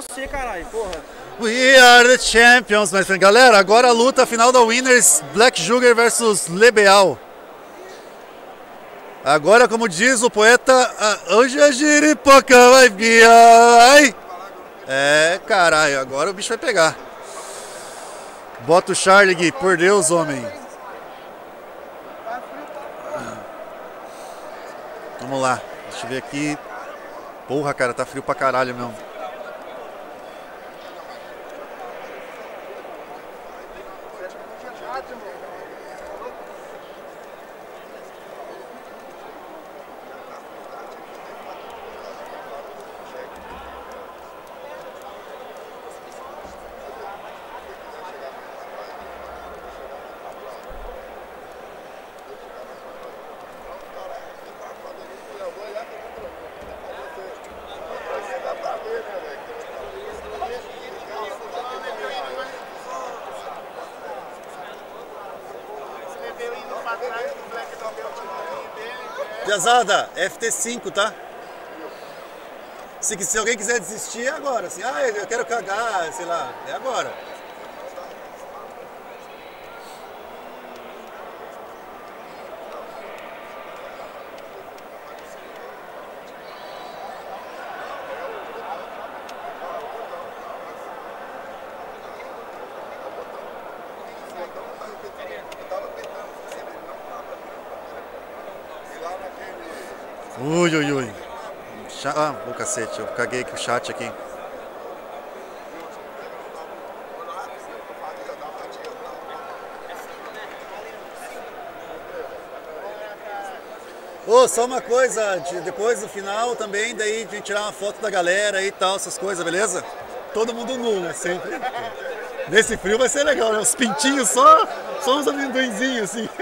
você, caralho, porra. We are the champions, my friend. Galera, agora a luta final da Winners, Black Sugar versus Lebeal. Agora, como diz o poeta, hoje a giripoca vai vir. É, caralho, agora o bicho vai pegar. Bota o Charlie, Gui, por Deus, homem. Vamos lá, deixa eu ver aqui. Porra, cara, tá frio pra caralho mesmo. Piazada, FT5, tá? Se, se alguém quiser desistir, é agora. Assim, ah, eu quero cagar, sei lá, é agora. Ui, ui, ui. Ah, o cacete, eu caguei aqui o chat aqui. Ô, oh, só uma coisa, de, depois do final também, daí de tirar uma foto da galera e tal, essas coisas, beleza? Todo mundo nu, né? Sempre. Nesse frio vai ser legal, né? Os pintinhos só, só uns amendoinzinhos, assim.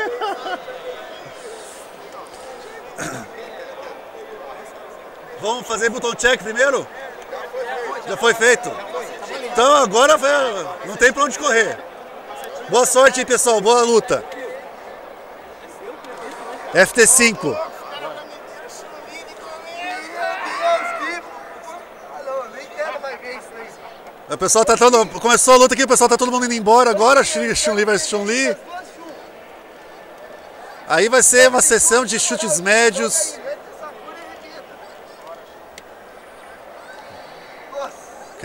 Vamos fazer botão check primeiro? Já foi feito? Então agora não tem pra onde correr. Boa sorte aí, pessoal. Boa luta. FT5. O pessoal tá todo, começou a luta aqui, o pessoal tá todo mundo indo embora agora, Chun-Li versus Chun-Li. Aí vai ser uma sessão de chutes médios.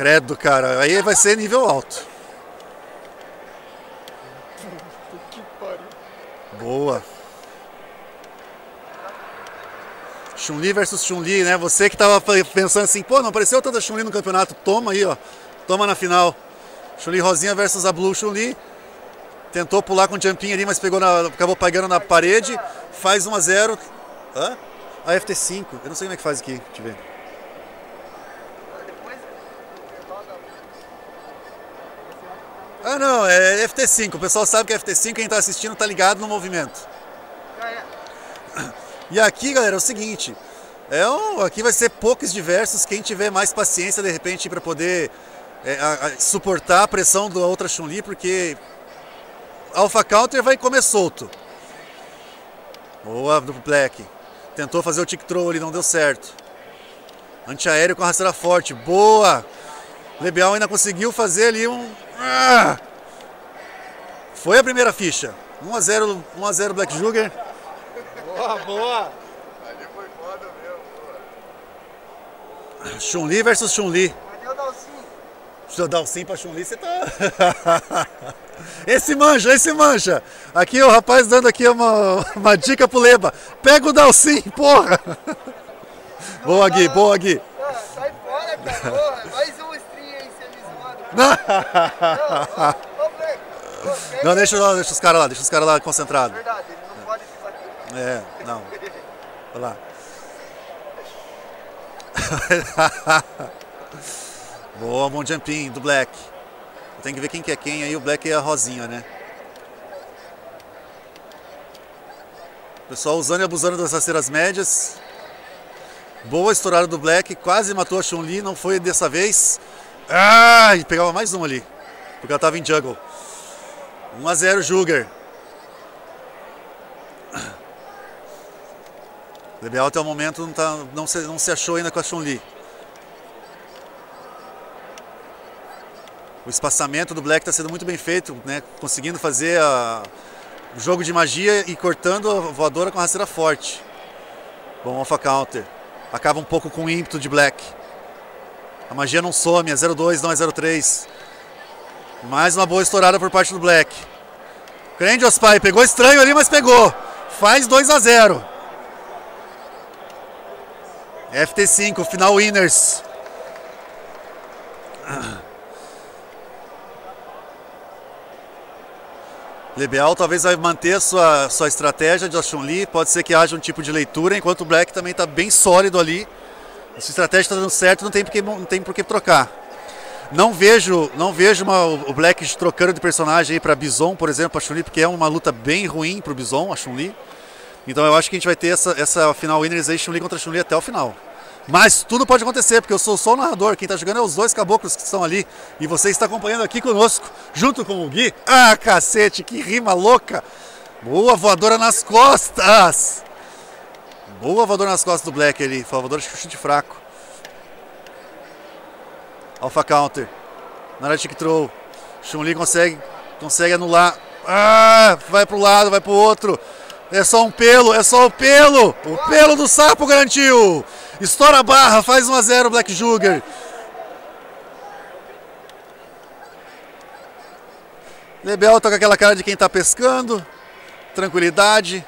Credo, cara. Aí vai ser nível alto. Boa. Chun-Li versus Chun-Li, né? Você que tava pensando assim, pô, não apareceu tanta Chun-Li no campeonato. Toma aí, ó. Toma na final. Chun-Li Rosinha versus a Blue Chun-Li. Tentou pular com o jumpinho ali, mas pegou na, acabou pegando na parede. Faz 1 a 0 Hã? A FT5. Eu não sei como é que faz aqui. Deixa eu ver. Ah, não, é FT5. O pessoal sabe que é FT5, quem está assistindo está ligado no movimento. E aqui, galera, é o seguinte: é um, aqui vai ser poucos diversos. Quem tiver mais paciência, de repente, para poder é, a, a, suportar a pressão da outra Chun-Li, porque Alpha Counter vai comer solto. Boa do Black. Tentou fazer o tick throw ali, não deu certo. Antiaéreo com a rasteira forte. Boa! Lebial ainda conseguiu fazer ali um. Ah! Foi a primeira ficha. 1 a 0 1 a 0 Black Sugar. Boa, boa. Ali foi foda mesmo, boa. Chun-Li versus Chun-Li. Cadê o Dalcin? Se eu dar o sim pra Chun-Li, você tá. esse manja, esse manja. Aqui o rapaz dando aqui uma, uma dica pro Leba. Pega o Dalcin, porra. Boa, Gui, boa, Gui. Ah, sai fora, cara. Porra, mais ô, Não, deixa, lá, deixa os caras lá, deixa os caras lá concentrados. Verdade, ele não pode ficar aqui. É, não. Olha lá. Boa, bom jumping do Black. Tem que ver quem que é quem aí, o Black é a Rosinha, né? Pessoal usando e abusando das rasteiras médias. Boa estourada do Black, quase matou a Chun-Li, não foi dessa vez. Ah, e pegava mais um ali, porque ela estava em juggle. 1 a 0 Jugger. Lebeal até o momento não, tá, não, se, não se achou ainda com a Chun-Li. O espaçamento do Black está sendo muito bem feito, né? Conseguindo fazer a, o jogo de magia e cortando a voadora com a rasteira forte. Bom alpha counter. Acaba um pouco com o ímpeto de Black. A magia não some, é 0-2, não é 0-3. Mais uma boa estourada por parte do Black. Grandios Pai pegou estranho ali, mas pegou. Faz 2 a 0. FT5, final winners. Lebeal talvez vai manter sua, sua estratégia de Chun-Li. Pode ser que haja um tipo de leitura, enquanto o Black também está bem sólido ali. Se a estratégia está dando certo, não tem por que, não tem por que trocar. Não vejo, não vejo uma, o Black trocando de personagem para Bison, por exemplo, para Chun-Li, porque é uma luta bem ruim para o Bison, a Chun-Li. Então eu acho que a gente vai ter essa, essa final winners aí, Chun-Li contra Chun-Li até o final. Mas tudo pode acontecer, porque eu sou só o narrador. Quem está jogando é os dois caboclos que estão ali. E você está acompanhando aqui conosco, junto com o Gui. Ah, cacete, que rima louca! Boa voadora nas costas! Boa voadora nas costas do Black ali. Voadora de chute fraco. Alpha counter. Na hora de kick throw. Chun-Li consegue, consegue anular. Ah, vai para o lado, vai para o outro. É só um pelo, é só o pelo. O pelo do sapo garantiu. Estoura a barra, faz 1 a 0 Black Jugger. Lebel tá com aquela cara de quem está pescando. Tranquilidade.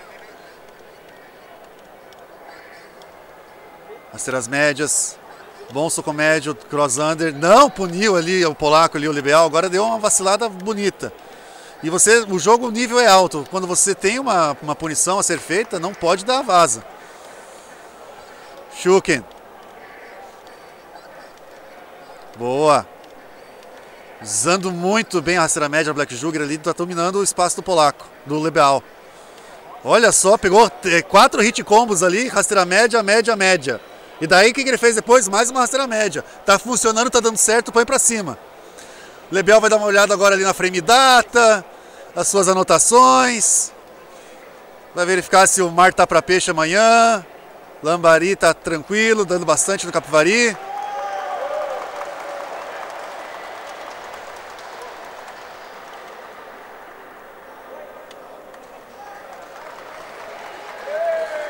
As médias. Bom soco médio, cross under. Não puniu ali o polaco ali, o Lebeal. Agora deu uma vacilada bonita. E você, o jogo, o nível é alto. Quando você tem uma, uma punição a ser feita, não pode dar vaza. Shuken. Boa. Usando muito bem a rasteira média, Black Jugger ali, está dominando o espaço do polaco, do Lebeal. Olha só, pegou quatro hit combos ali, rasteira média, média, média. E daí o que ele fez depois? Mais uma rasteira média. Tá funcionando, tá dando certo, põe para cima. Lebel vai dar uma olhada agora ali na frame data, as suas anotações. Vai verificar se o mar tá para peixe amanhã. Lambari tá tranquilo, dando bastante no Capivari.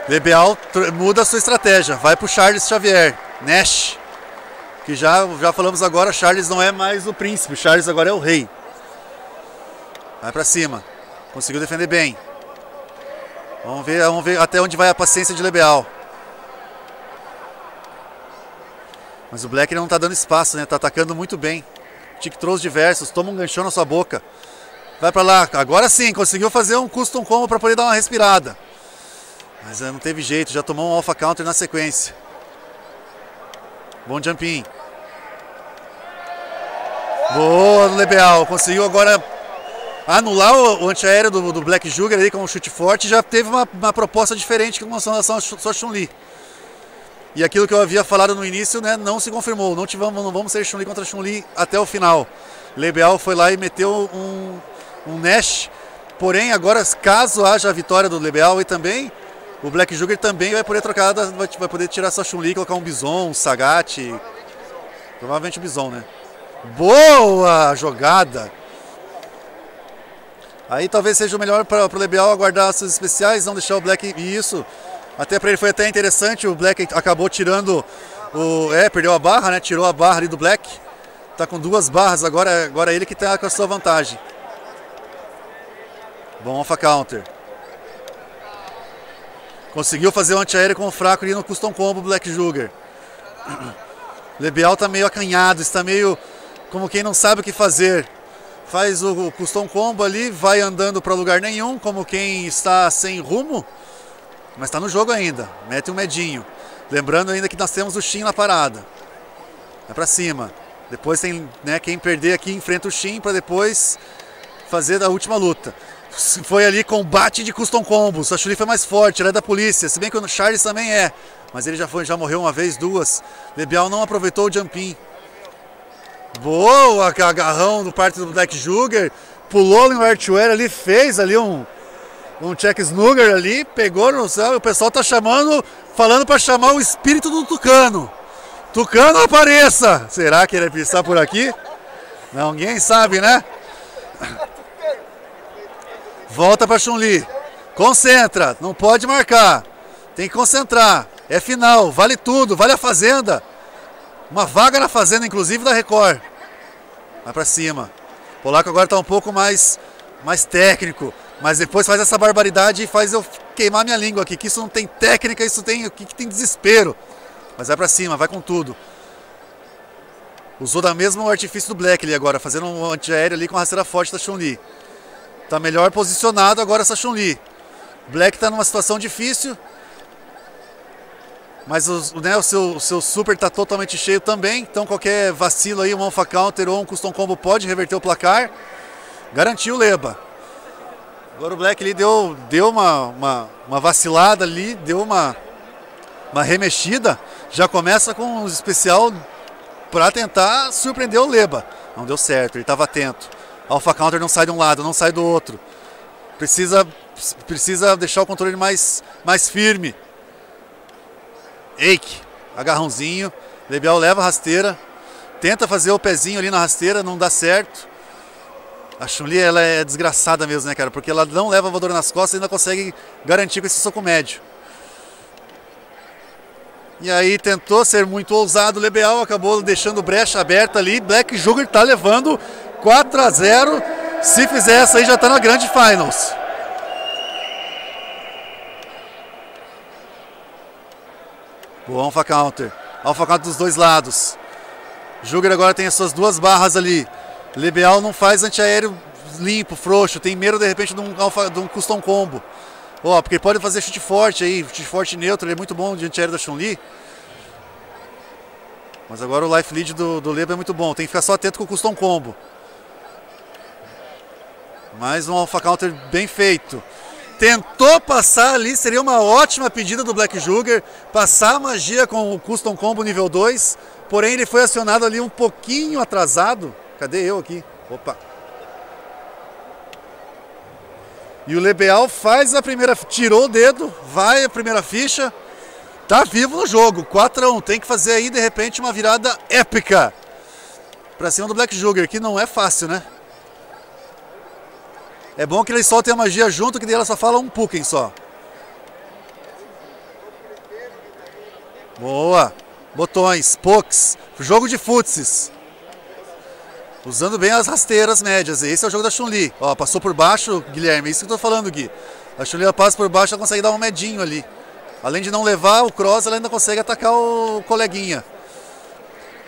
Lebeal muda a sua estratégia, vai para o Charles Xavier, Nash, que já, já falamos agora, Charles não é mais o príncipe, Charles agora é o rei. Vai para cima, conseguiu defender bem. Vamos ver, vamos ver até onde vai a paciência de Lebeal. Mas o Black não está dando espaço, né? Tá atacando muito bem. Tic trouxe diversos, toma um ganchão na sua boca. Vai para lá, agora sim, conseguiu fazer um custom combo para poder dar uma respirada. Mas não teve jeito, já tomou um alpha counter na sequência. Bom jumping. Boa no Lebeal, conseguiu agora anular o, antiaéreo do, do Black Jugger aí com um chute forte já teve uma, uma proposta diferente com relação a sua Chun-Li. E aquilo que eu havia falado no início né, não se confirmou, não, tivemos, não vamos ser Chun-Li contra Chun-Li até o final. Lebeal foi lá e meteu um, um Nash, porém agora caso haja a vitória do Lebeal e também o Black Jugger também vai poder trocar, vai poder tirar essa Chun-Li e colocar um Bison, um Sagat. Provavelmente o Bison, né? Boa jogada! Aí talvez seja o melhor para o Lebeal aguardar seus especiais, não deixar o Black. E isso, até para ele foi até interessante. O Black acabou tirando o. É, perdeu a barra, né? Tirou a barra ali do Black. Tá com duas barras agora, agora ele que tá com a sua vantagem. Bom alpha counter. Conseguiu fazer o antiaéreo com o fraco ali no custom combo Black Jugger. Lebial está meio acanhado, está meio como quem não sabe o que fazer. Faz o custom combo ali, vai andando para lugar nenhum, como quem está sem rumo. Mas está no jogo ainda, mete um medinho. Lembrando ainda que nós temos o Shin na parada. É para cima. Depois tem né, quem perder aqui enfrenta o Shin para depois fazer a última luta foi ali combate de custom combos. A Chun-Li foi mais forte, ela é da polícia. Se bem que o Charles também é. Mas ele já foi, já morreu uma vez, duas. Lebial não aproveitou o jumping. Boa, agarrão do parte do Black Jugger. Pulou no Artware ali, fez ali um, um check snugger ali, pegou no céu. O pessoal tá chamando, falando para chamar o espírito do Tucano. Tucano apareça! Será que ele vai pisar por aqui? Ninguém sabe, né? Volta para Chun-Li. Concentra, não pode marcar. Tem que concentrar. É final, vale tudo, vale a fazenda. Uma vaga na fazenda, inclusive, da Record. Vai para cima. O Polaco agora está um pouco mais, mais técnico. Mas depois faz essa barbaridade e faz eu queimar minha língua aqui. Que isso não tem técnica, isso tem, que tem desespero. Mas vai para cima, vai com tudo. Usou da mesma artifício do Black ali agora, fazendo um antiaéreo ali com a rasteira forte da Chun-Li. Tá melhor posicionado agora essa Chun-Li. Black tá numa situação difícil. Mas o, né, o, seu, o seu super tá totalmente cheio também. Então qualquer vacilo aí, um alpha counter ou um custom combo pode reverter o placar. Garantiu o Leba. Agora o Black ali deu, deu uma, uma, uma vacilada ali, deu uma, uma remexida. Já começa com um especial para tentar surpreender o Leba. Não deu certo, ele estava atento. Alpha Counter não sai de um lado, não sai do outro. Precisa, precisa deixar o controle mais, mais firme. Eike, agarrãozinho. Lebiel leva a rasteira. Tenta fazer o pezinho ali na rasteira, não dá certo. A Chun-Li ela é desgraçada mesmo, né, cara? Porque ela não leva a voadora nas costas e ainda consegue garantir com esse soco médio. E aí tentou ser muito ousado, Lebeal acabou deixando brecha aberta ali. Black Jugger está levando 4 a 0. Se fizer essa aí já está na grande finals. Boa Alpha Counter. Alpha Counter dos dois lados. Jugger agora tem as suas duas barras ali. Lebeal não faz antiaéreo limpo, frouxo. Tem medo de repente de um, alpha, de um custom combo. Ó, porque pode fazer chute forte aí, chute forte neutro, ele é muito bom de antiaéreo da Chun-Li. Mas agora o life lead do, do Lebo é muito bom, tem que ficar só atento com o custom combo. Mais um alpha counter bem feito. Tentou passar ali, seria uma ótima pedida do Black Jugger, passar a magia com o custom combo nível 2, porém ele foi acionado ali um pouquinho atrasado. Cadê eu aqui? Opa. E o Lebeal faz a primeira, tirou o dedo, vai a primeira ficha, tá vivo no jogo, 4 a 1, tem que fazer aí de repente uma virada épica para cima do Black Jugger, que não é fácil, né? É bom que eles soltem a magia junto, que daí ela só fala um Puken só. Boa! Botões, pokes, jogo de futsis. Usando bem as rasteiras médias. Esse é o jogo da Chun-Li. Ó, passou por baixo, Guilherme. Isso que eu tô falando, Gui. A Chun-Li passa por baixo, ela consegue dar um medinho ali. Além de não levar o cross, ela ainda consegue atacar o coleguinha.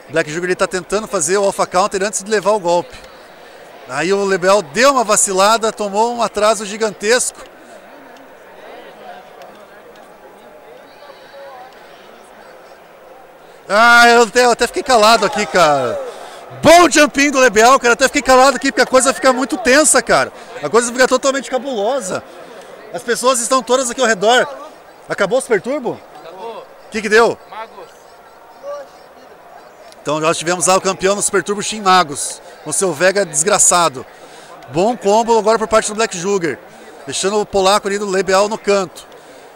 Black Jugger está tentando fazer o alpha counter antes de levar o golpe. Aí o Lebel deu uma vacilada, tomou um atraso gigantesco. Ah, eu até, eu até fiquei calado aqui, cara. Bom jumping do Lebial, cara. Até fiquei calado aqui porque a coisa fica muito tensa, cara. A coisa fica totalmente cabulosa. As pessoas estão todas aqui ao redor. Acabou o Super Turbo? Acabou. O que, que deu? Magos. Então nós tivemos lá o campeão no Super Turbo Shin Magos, com seu Vega desgraçado. Bom combo agora por parte do Black Jugger, deixando o polaco ali do Lebial no canto.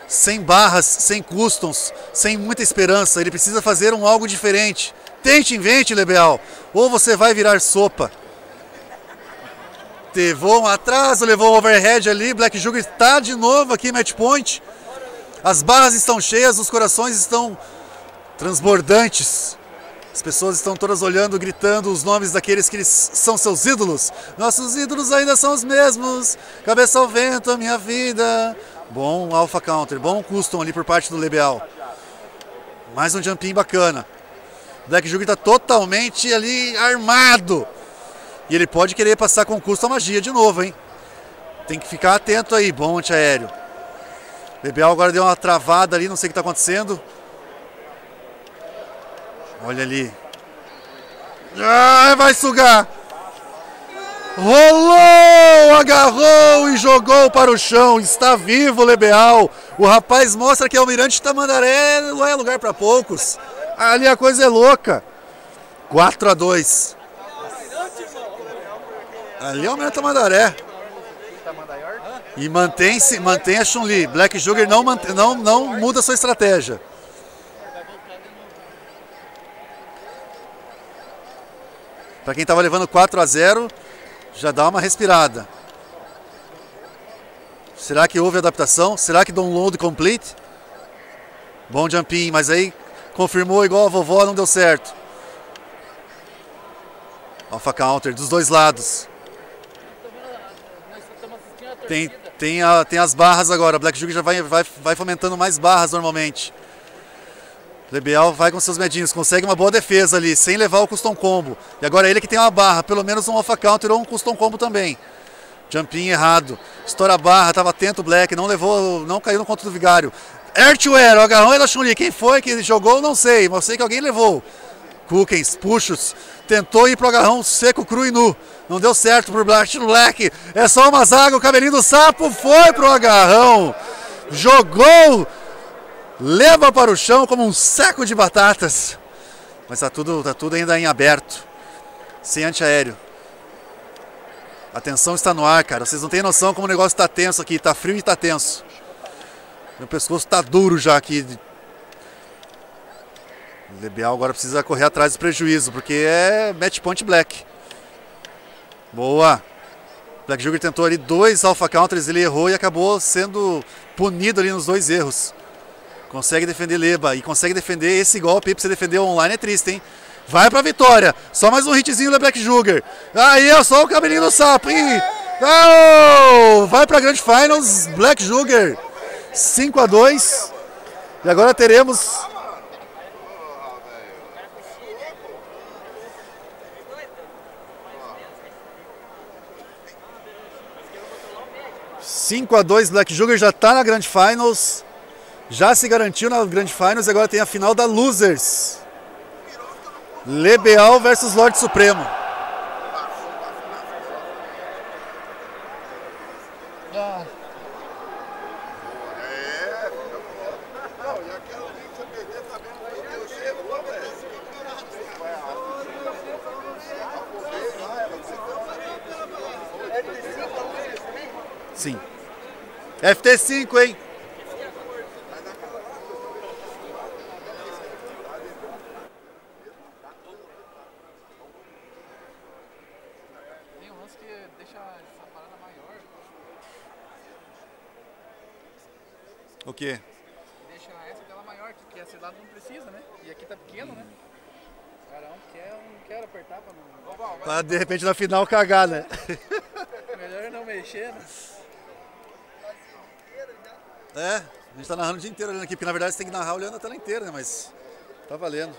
Sem barras, sem customs, sem muita esperança. Ele precisa fazer um algo diferente. Tente, invente, Lebeal. Ou você vai virar sopa. Levou um atraso, levou um overhead ali. Black Jugger está de novo aqui, match point. As barras estão cheias, os corações estão transbordantes. As pessoas estão todas olhando, gritando os nomes daqueles que são seus ídolos. Nossos ídolos ainda são os mesmos. Cabeça ao vento, a minha vida. Bom alpha counter, bom custom ali por parte do Lebeal. Mais um jumping bacana. Black Jugger está totalmente ali armado. E ele pode querer passar com custo a magia de novo, hein? Tem que ficar atento aí, bom antiaéreo. Lebeal agora deu uma travada ali, não sei o que está acontecendo. Olha ali. Ah, vai sugar! Rolou, agarrou e jogou para o chão. Está vivo o Lebeal. O rapaz mostra que Almirante Tamandaré não é lugar para poucos. Ali a coisa é louca. 4 a 2. Ali é o Almirante Tamandaré. E mantém-se, mantém a Chun-Li. Black Jugger não, não, não muda sua Para quem estava levando 4 a 0 já dá uma respirada. Será que houve adaptação? Será que download complete? Bom jumping, mas aí confirmou igual a vovó, não deu certo. Alpha counter dos dois lados. Tem, tem, a, tem as barras agora. Black Jug já vai, vai, vai fomentando mais barras normalmente. Lebial vai com seus medinhos, consegue uma boa defesa ali, sem levar o custom combo. E agora ele que tem uma barra, pelo menos um alpha counter ou um custom combo também. Jumping errado. Estoura a barra, estava atento o Black, não levou, não caiu no conto do Vigário. Airtware, o agarrão é da Chun-Li. Quem foi que jogou, não sei, mas sei que alguém levou. Cookens, puxos, tentou ir pro agarrão seco, cru e nu. Não deu certo pro Black Black. É só uma zaga, o cabelinho do sapo foi pro agarrão. Jogou, leva para o chão como um saco de batatas. Mas tá tudo, tá tudo ainda em aberto, sem antiaéreo. A tensão está no ar, cara. Vocês não têm noção como o negócio está tenso aqui. Está frio e está tenso. Meu pescoço está duro já aqui. O Lebial agora precisa correr atrás do prejuízo, porque é match point black. Boa. Black Jugger tentou ali dois alpha counters, ele errou e acabou sendo punido ali nos dois erros. Consegue defender Leba e consegue defender esse golpe aí pra você defender online é triste, hein? Vai pra vitória. Só mais um hitzinho do Black Jugger. Aí, ó, só o cabelinho do sapo. Ih, oh, vai pra Grand Finals, Black Jugger. 5 a 2 E agora teremos... Cinco a 2 Black Jugger já está na Grand Finals. Já se garantiu na Grand Finals e agora tem a final da Losers. Lebeal versus Lorde Supremo. Sim. FT5, hein? Tem um lance que deixa essa parada maior. O quê? Deixa essa tela maior, que esse lado não precisa, né? E aqui tá pequeno, né? Cara não quer, não quer apertar pra não. Opa, Pra de repente na final cagar, né? melhor não mexer, né? É, a gente tá narrando o dia inteiro olhando aqui, porque na verdade você tem que narrar olhando a tela inteira, né? Mas tá valendo.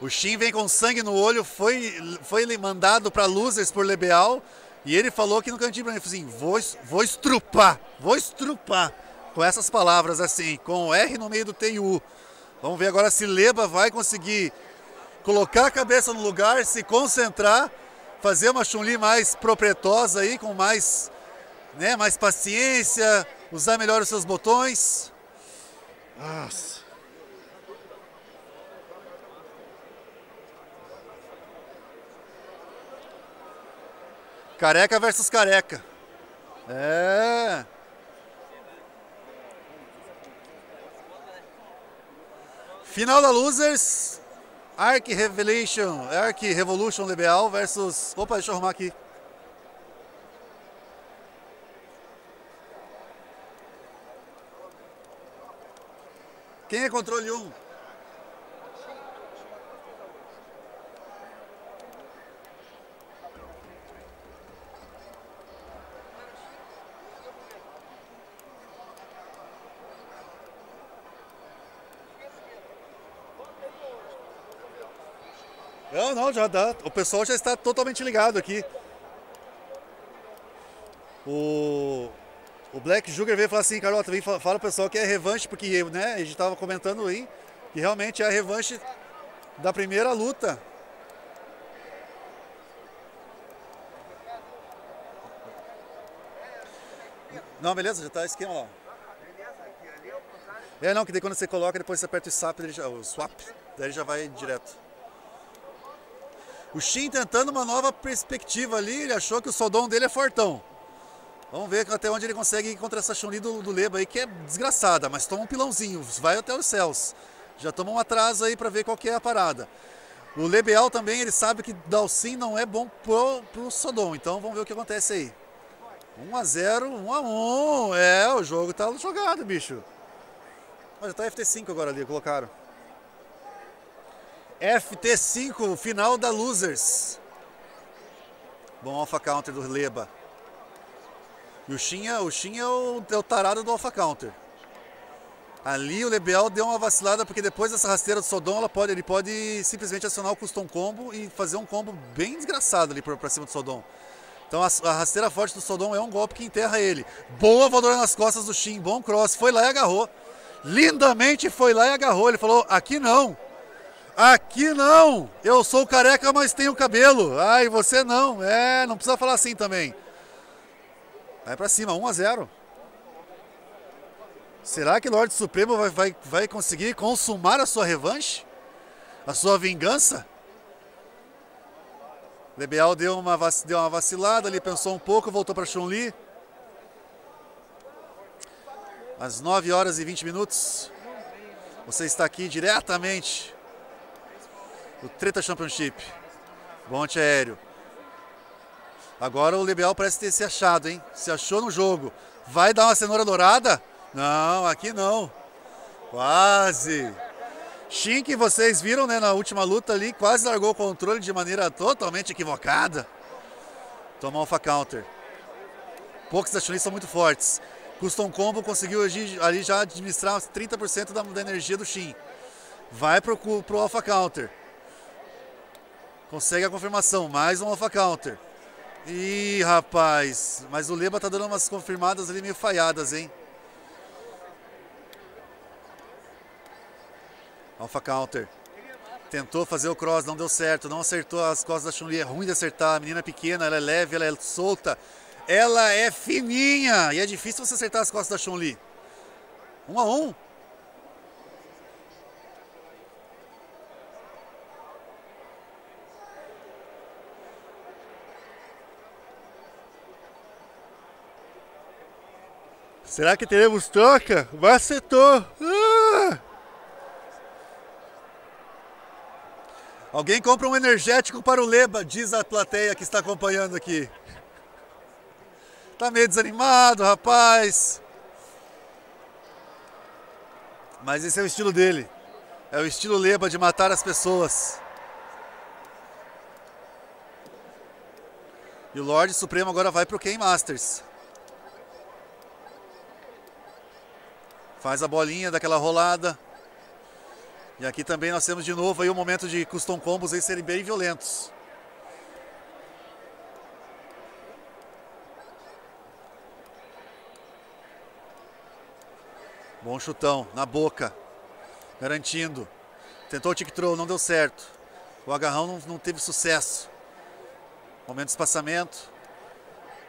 O Shin vem com sangue no olho, foi, foi mandado para losers por Lebeal e ele falou aqui no cantinho pra mim, assim, vou, vou estrupar, vou estrupar. Com essas palavras assim, com R no meio do T e U. Vamos ver agora se Leba vai conseguir colocar a cabeça no lugar, se concentrar, fazer uma Chun-Li mais proprietosa aí, com mais, né, mais paciência, usar melhor os seus botões. Nossa. Careca versus careca. É. Final da Losers. Arc Revelation, Arc Revolution Lebeal versus. Opa, deixa eu arrumar aqui. Quem é controle 1? Não, não, já dá. O pessoal já está totalmente ligado aqui. O, o Black Jugger veio falar assim, Carol, também fala, pro pessoal que é revanche, porque né, a gente estava comentando aí, que realmente é a revanche da primeira luta. Não, beleza, já tá esquema lá. É, não, que daí quando você coloca, depois você aperta o swap, ele já, o swap, daí ele já vai direto. O Shin tentando uma nova perspectiva ali, ele achou que o sodom dele é fortão. Vamos ver até onde ele consegue ir contra essa Chun-Li do, do Leba aí, que é desgraçada, mas toma um pilãozinho, vai até os céus. Já toma um atraso aí para ver qual que é a parada. O Lebeal também, ele sabe que Dalcin não é bom pro, pro Sodom, então vamos ver o que acontece aí. 1 a 0 1 a 1 É, o jogo tá jogado, bicho. Olha, tá FT5 agora ali, colocaram. FT5, final da Losers. Bom alpha counter do Leba. E o Shin é, o, Shin é, o, é o tarado do alpha counter. Ali o Lebel deu uma vacilada porque depois dessa rasteira do Sodom pode, ele pode simplesmente acionar o custom combo e fazer um combo bem desgraçado ali pra, cima do Sodom. Então a, a, rasteira forte do Sodom é um golpe que enterra ele. Boa voadora nas costas do Shin, bom cross, foi lá e agarrou. Lindamente foi lá e agarrou. Ele falou: aqui não. Aqui não! Eu sou careca, mas tenho cabelo. Ai, você não. É, não precisa falar assim também. Vai pra cima, 1 a 0. Será que Lorde Supremo vai, vai, vai conseguir consumar a sua revanche? A sua vingança? Lebeal deu uma, deu uma vacilada, ele pensou um pouco, voltou para Chun-Li. Às 9 horas e 20 minutos. Você está aqui diretamente do Treta Championship. Bom aéreo. Agora o Lebeal parece ter se achado, hein? Se achou no jogo. Vai dar uma cenoura dourada? Não, aqui não. Quase. Shin, que vocês viram né, na última luta ali, quase largou o controle de maneira totalmente equivocada. Tomou alpha counter. Poucos da são muito fortes. Custom Combo conseguiu ali já administrar 30% da, da, energia do Shin. Vai pro, pro alpha counter. Consegue a confirmação. Mais um alpha counter. Ih, rapaz. Mas o Leba tá dando umas confirmadas ali meio falhadas, hein? Alpha Counter. Tentou fazer o cross, não deu certo, não acertou as costas da Chun-Li. É ruim de acertar. A menina é pequena, ela é leve, ela é solta. Ela é fininha. E é difícil você acertar as costas da Chun-Li. Um a um. Será que teremos troca? Macetou! Ah! Alguém compra um energético para o Leba, diz a plateia que está acompanhando aqui. Tá meio desanimado, rapaz. Mas esse é o estilo dele. É o estilo Leba de matar as pessoas. E o Lorde Supremo agora vai para o Ken Masters. Faz a bolinha daquela rolada. E aqui também nós temos de novo aí o um momento de custom combos aí serem bem violentos. Bom chutão, na boca. Garantindo. Tentou o tic throw, não deu certo. O agarrão não, não teve sucesso. Momento de espaçamento.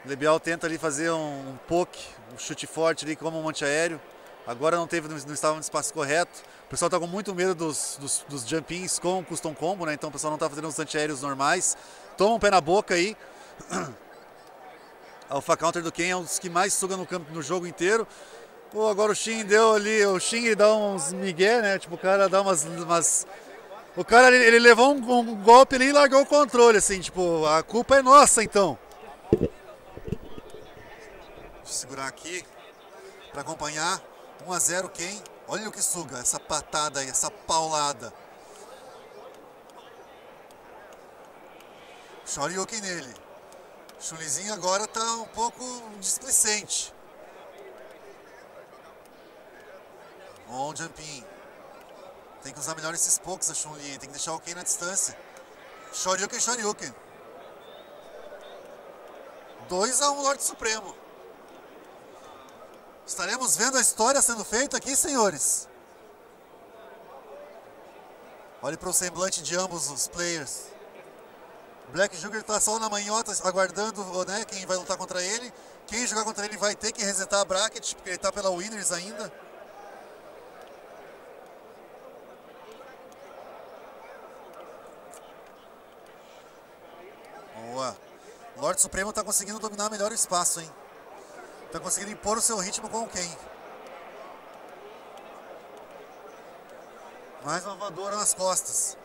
Lebial tenta ali fazer um, um poke, um chute forte ali como um monte aéreo. Agora não teve, não estava no espaço correto. O pessoal está com muito medo dos, dos, dos jumpings com custom combo, né? Então o pessoal não está fazendo os antiaéreos normais. Toma um pé na boca aí. Alpha counter do Ken é um dos que mais suga no, campo, no jogo inteiro. Pô, agora o Shin deu ali, o Shin dá uns migué, né? Tipo, o cara dá umas. umas... O cara ele, ele levou um, um, golpe ali e largou o controle, assim, tipo, a culpa é nossa então. Vou segurar aqui para acompanhar. 1 a 0 quem? Olha o que suga, essa patada aí, essa paulada. Shoryuken nele. Chulizinho agora tá um pouco displicente. Bom jumping. Tem que usar melhor esses poucos a Chun-Li, tem que deixar o Ken na distância. Shoryuken, Shoryuken. 2 a 1 um, Lorde Supremo. Estaremos vendo a história sendo feita aqui, senhores. Olhe para o semblante de ambos os players. Black Jugger está só na manhota, aguardando né, quem vai lutar contra ele. Quem jogar contra ele vai ter que resetar a bracket, porque ele está pela Winners ainda. Boa. Lorde Supremo está conseguindo dominar melhor o espaço, hein? Tá conseguindo impor o seu ritmo com Ken. Mais uma voadora nas costas.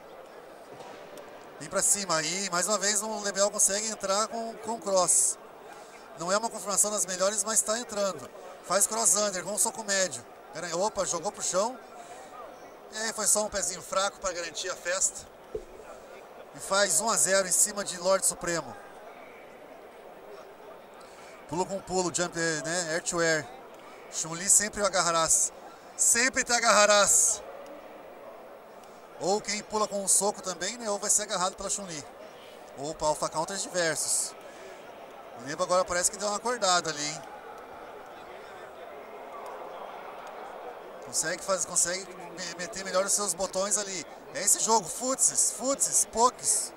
Vem pra cima aí, mais uma vez o Lebel consegue entrar com, com cross. Não é uma confirmação das melhores, mas está entrando. Faz cross under com um soco médio. Opa, jogou pro chão. E aí foi só um pezinho fraco para garantir a festa. E faz 1 a 0 em cima de Lorde Supremo. Pulo com pulo, jump, né? Air to air. Chun-Li sempre agarrarás. Sempre te agarrarás. Ou quem pula com um soco também, né? Ou vai ser agarrado pela Chun-Li. Ou para alpha counters diversos. O Nebo agora parece que deu uma acordada ali, hein? Consegue, fazer, consegue meter melhor os seus botões ali. É esse jogo, futsis, futsis, pokes.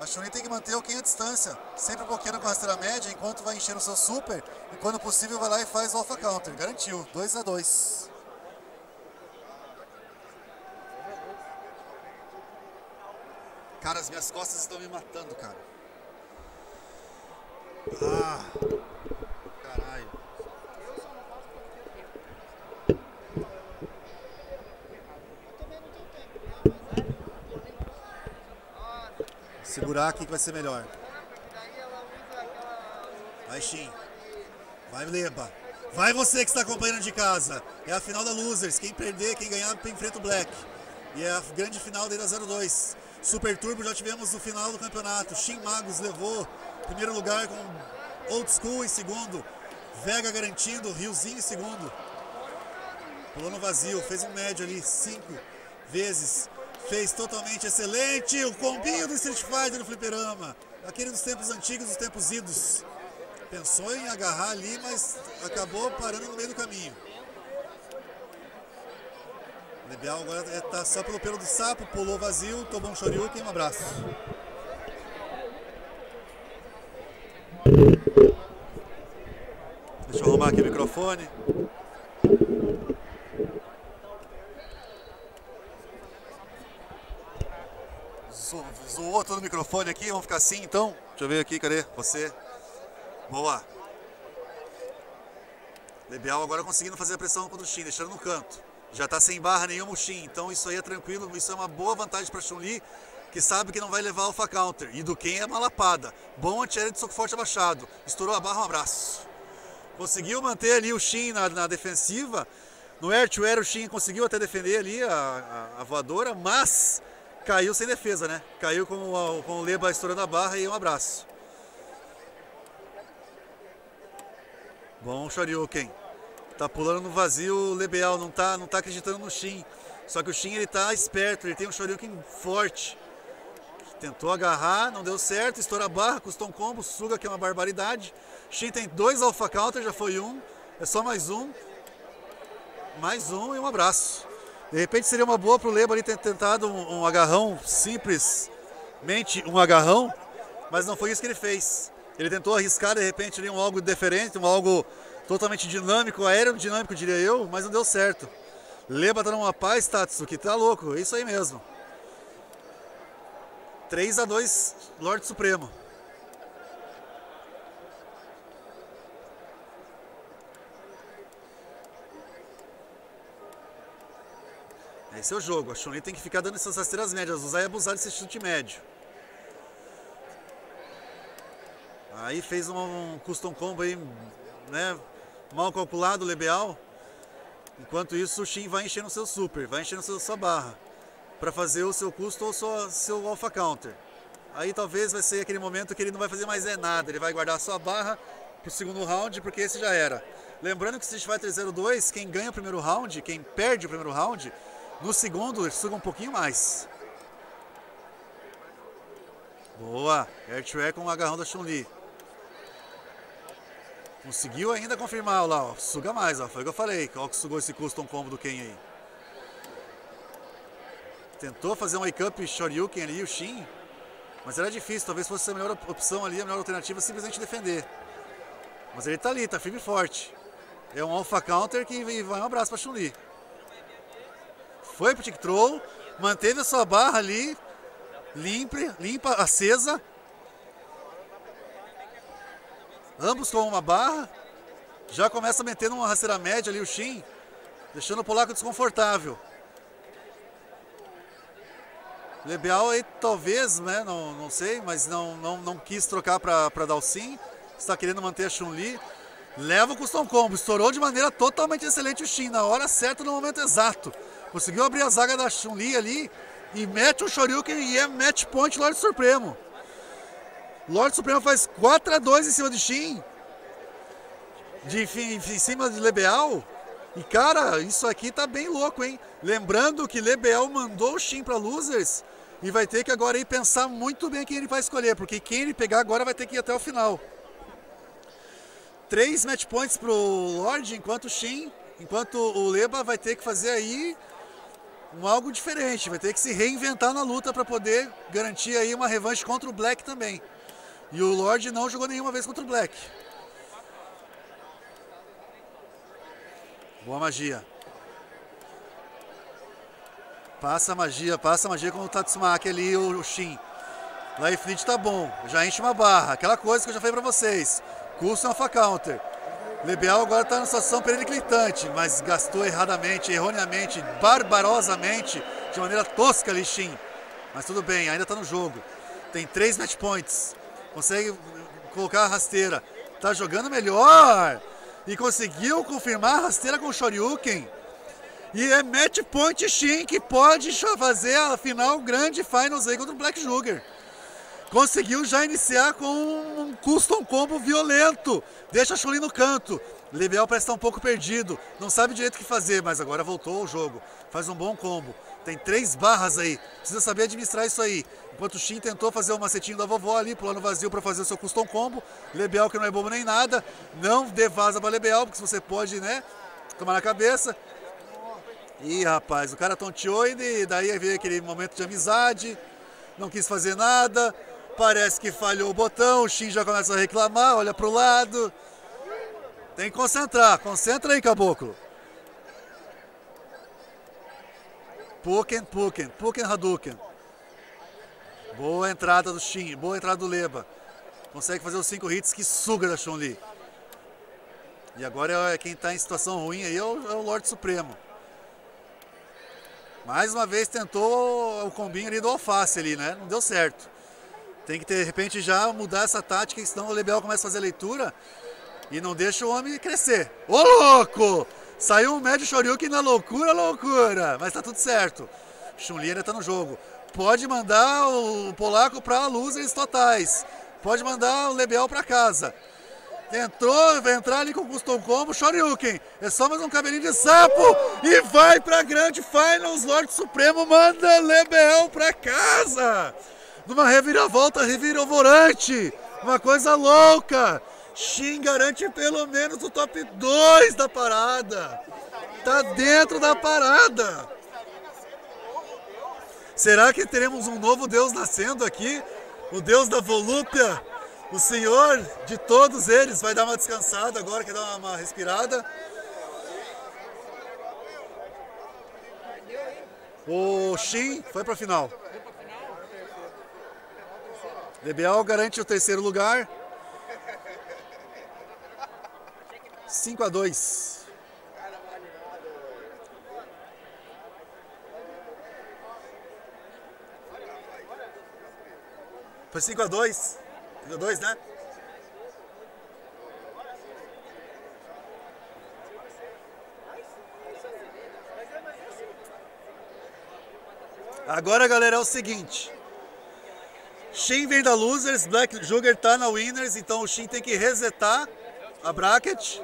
A Chun-Li tem que manter o à distância, sempre bloqueando com a rasteira média, enquanto vai enchendo o seu super, e quando possível vai lá e faz o alpha counter. Garantiu, 2 a 2 Cara, as minhas costas estão me matando, cara. Ah, caralho. Segurar aqui que vai ser melhor. Vai, Shin. Vai, Leba. Vai você que está acompanhando de casa. É a final da Losers. Quem perder, quem ganhar, enfrenta o Black. E é a grande final da 02. Super Turbo já tivemos no final do campeonato. Shin Magos levou primeiro lugar com Old School em segundo. Vega garantindo, Riozinho em segundo. Pulou no vazio, fez um médio ali, cinco vezes fez totalmente excelente o combinho do Street Fighter no fliperama. Aquele dos tempos antigos, dos tempos idos. Pensou em agarrar ali, mas acabou parando no meio do caminho. Legal, agora está só pelo pelo do sapo, pulou vazio, tomou um shoryuken, um abraço. Deixa eu arrumar aqui o microfone. Zoou todo o microfone aqui, vamos ficar assim então? Deixa eu ver aqui, cadê? Você. Boa. Lebial agora conseguindo fazer a pressão contra o Shin, deixando no canto. Já está sem barra nenhuma o Shin, então isso aí é tranquilo, isso é uma boa vantagem para Chun-Li, que sabe que não vai levar alpha counter. E do Ken é uma lapada. Bom antiaéreo de soco forte abaixado. Estourou a barra, um abraço. Conseguiu manter ali o Shin na, na defensiva. No air to air o Shin conseguiu até defender ali a, a, a voadora, mas caiu sem defesa, né? Caiu com o, com o Leba estourando a barra e um abraço. Bom Shoryuken. Tá pulando no vazio o Lebeal, não tá, não tá acreditando no Shin. Só que o Shin ele tá esperto, ele tem um Shoryuken forte. Tentou agarrar, não deu certo, estoura a barra, custou um combo, suga que é uma barbaridade. Shin tem dois alpha counter, já foi um, é só mais um. Mais um e um abraço. De repente seria uma boa para o Lebo ali ter tentado um, um agarrão simplesmente um agarrão, mas não foi isso que ele fez. Ele tentou arriscar de repente ali um algo diferente, um algo totalmente dinâmico, aerodinâmico diria eu, mas não deu certo. Leba tá numa paz, Tatsuki, tá louco, é isso aí mesmo. 3 a 2 Lorde Supremo. Esse é o jogo. A Chun-Li tem que ficar dando essas rasteiras médias, usar e abusar desse chute médio. Aí fez um, custom combo aí, né, mal calculado, lebeal. Enquanto isso, o Shin vai enchendo seu super, vai enchendo a sua barra para fazer o seu custo ou seu, seu alpha counter. Aí talvez vai ser aquele momento que ele não vai fazer mais é nada, ele vai guardar sua barra pro segundo round, porque esse já era. Lembrando que Street Fighter 02, quem ganha o primeiro round, quem perde o primeiro round, no segundo, ele suga um pouquinho mais. Boa. Air Track com o agarrão da Chun-Li. Conseguiu ainda confirmar lá, ó. Suga mais, ó. Foi o que eu falei. Olha que sugou esse custom combo do Ken aí. Tentou fazer um wake-up Shoryuken ali, o Shin. Mas era difícil. Talvez fosse a melhor opção ali, a melhor alternativa, simplesmente defender. Mas ele tá ali, tá firme e forte. É um alpha counter que vai um abraço pra Chun-Li foi pro Tick Troll, manteve a sua barra ali, limpa, limpa, acesa. Ambos com uma barra. Já começa metendo uma rasteira média ali o Shin, deixando o polaco desconfortável. Lebeal aí talvez, né? Não, não sei, mas não, não, não quis trocar para Dalcin. Está querendo manter a Chun-Li. Leva o custom combo, estourou de maneira totalmente excelente o Shin, na hora certa, no momento exato. Conseguiu abrir a zaga da Chun-Li ali e mete o Shoryuken e é match point Lorde Supremo. Lorde Supremo faz 4 a 2 em cima de Shin. De, em, em cima de Lebeal. E cara, isso aqui tá bem louco, hein? Lembrando que Lebeal mandou o Shin para losers e vai ter que agora ir pensar muito bem quem ele vai escolher, porque quem ele pegar agora vai ter que ir até o final. Três match points pro Lorde, enquanto o Shin, enquanto o Leba vai ter que fazer aí um algo diferente, vai ter que se reinventar na luta para poder garantir aí uma revanche contra o Black também. E o Lorde não jogou nenhuma vez contra o Black. Boa magia. Passa a magia, passa a magia com o Tatsumaki ali, o, Shin. Life Lead tá bom, já enche uma barra. Aquela coisa que eu já falei pra vocês. Custo é alpha counter. Lebeal agora está numa situação periclitante, mas gastou erradamente, erroneamente, barbarosamente, de maneira tosca ali Shin. Mas tudo bem, ainda está no jogo. Tem três match points. Consegue colocar a rasteira. Tá jogando melhor e conseguiu confirmar a rasteira com o Shoryuken. E é match point Shin que pode fazer a final grande finals aí contra o Black Sugar. Conseguiu já iniciar com um custom combo violento. Deixa a Chun-Li no canto. Lebel parece estar um pouco perdido. Não sabe direito o que fazer, mas agora voltou ao jogo. Faz um bom combo. Tem três barras aí. Precisa saber administrar isso aí. Enquanto o Shin tentou fazer o macetinho da vovó ali, pulando vazio para fazer o seu custom combo. Lebel, que não é bobo nem nada. Não dê vaza para Lebel, porque você pode, né, tomar na cabeça. Ih, rapaz, o cara tonteou e daí veio aquele momento de amizade. Não quis fazer nada. Parece que falhou o botão, o Shin já começa a reclamar, olha pro lado. Tem que concentrar, concentra aí, caboclo. Puken, Puken, Puken Hadouken. Boa entrada do Shin, boa entrada do Leba. Consegue fazer os cinco hits que suga da Chun-Li. E agora é quem está em situação ruim aí é o, é o Lorde Supremo. Mais uma vez tentou o combinho ali do alface ali, né? Não deu certo. Tem que, de repente, já mudar essa tática, senão o Lebel começa a fazer leitura e não deixa o homem crescer. Ô, louco! Saiu um médio Shoryuken na loucura, loucura! Mas tá tudo certo. Chun-Li ainda tá no jogo. Pode mandar o polaco para losers totais. Pode mandar o Lebel para casa. Entrou, vai entrar ali com o Custom Combo, Shoryuken. É só mais um cabelinho de sapo. E vai pra grande Finals. Lorde Supremo manda Lebel pra casa numa reviravolta reviravolante, uma coisa louca. Shin garante pelo menos o top 2 da parada. Tá dentro da parada. Será que teremos um novo Deus nascendo aqui? O Deus da volúpia? O Senhor de todos eles vai dar uma descansada agora, que dá uma respirada. O Shin foi para a final. DBL garante o terceiro lugar. 5 a 2. Foi 5 a 2. 5 a 2, né? Agora, galera, é o seguinte. Shin vem da Losers, Black Sugar tá na Winners, então o Shin tem que resetar a bracket.